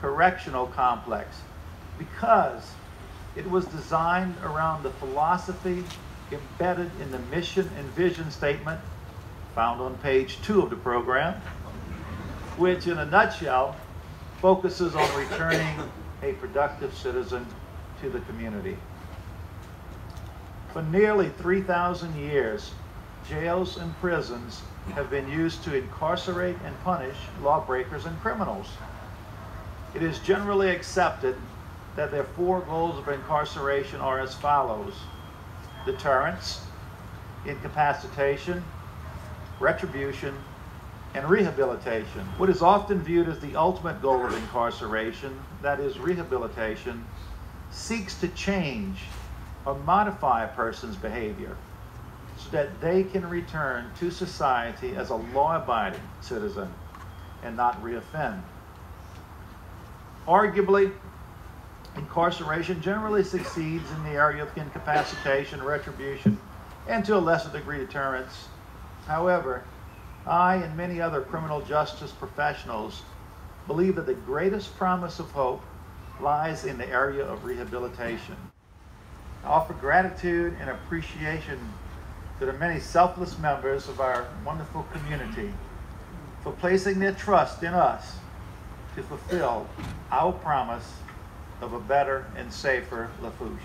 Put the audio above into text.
correctional complex because it was designed around the philosophy embedded in the mission and vision statement found on page two of the program, which in a nutshell focuses on returning a productive citizen to the community. For nearly 3,000 years, jails and prisons have been used to incarcerate and punish lawbreakers and criminals. It is generally accepted that their four goals of incarceration are as follows deterrence, incapacitation, retribution, and rehabilitation. What is often viewed as the ultimate goal of incarceration, that is rehabilitation, seeks to change or modify a person's behavior so that they can return to society as a law abiding citizen and not reoffend. Arguably, incarceration generally succeeds in the area of incapacitation, retribution, and to a lesser degree deterrence. However, I and many other criminal justice professionals believe that the greatest promise of hope lies in the area of rehabilitation. I offer gratitude and appreciation to the many selfless members of our wonderful community for placing their trust in us to fulfill our promise of a better and safer Lafourche.